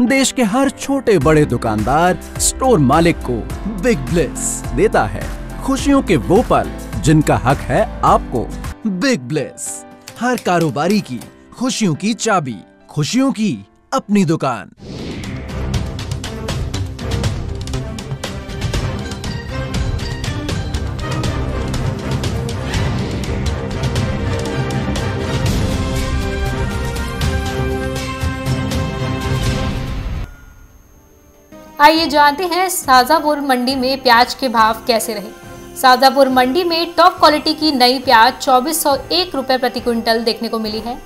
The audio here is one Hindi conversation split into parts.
देश के हर छोटे बड़े दुकानदार, स्टोर मालिक को बिग ब्लिस देता है। खुशियों के वो पल जिनका हक है आपको। बिग ब्लिस, हर कारोबारी की खुशियों की चाबी, खुशियों की अपनी दुकान। आइए जानते हैं साजापुर मंडी में प्याज के भाव कैसे रहे। साजापुर मंडी में टॉप क्वालिटी की नई प्याज चौबीस सौ एक रुपये प्रति क्विंटल देखने को मिली है।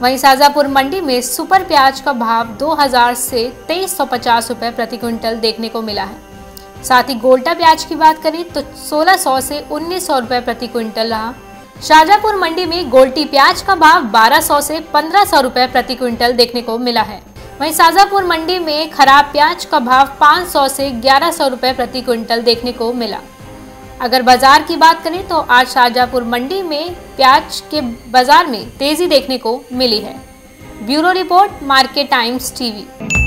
वहीं साजापुर मंडी में सुपर प्याज का भाव 2000 से तेईस सौ पचास रुपये प्रति क्विंटल देखने को मिला है। साथ ही गोल्टा प्याज की बात करें तो 1600 से उन्नीस सौ रुपये प्रति क्विंटल रहा। शाजापुर मंडी में गोल्टी प्याज का भाव 1200 से 1500 रुपये प्रति क्विंटल देखने को मिला है। वहीं साजापुर मंडी में खराब प्याज का भाव 500 से 1100 रुपए प्रति क्विंटल देखने को मिला। अगर बाज़ार की बात करें तो आज शाजापुर मंडी में प्याज के बाज़ार में तेज़ी देखने को मिली है। Bureau report, market times TV.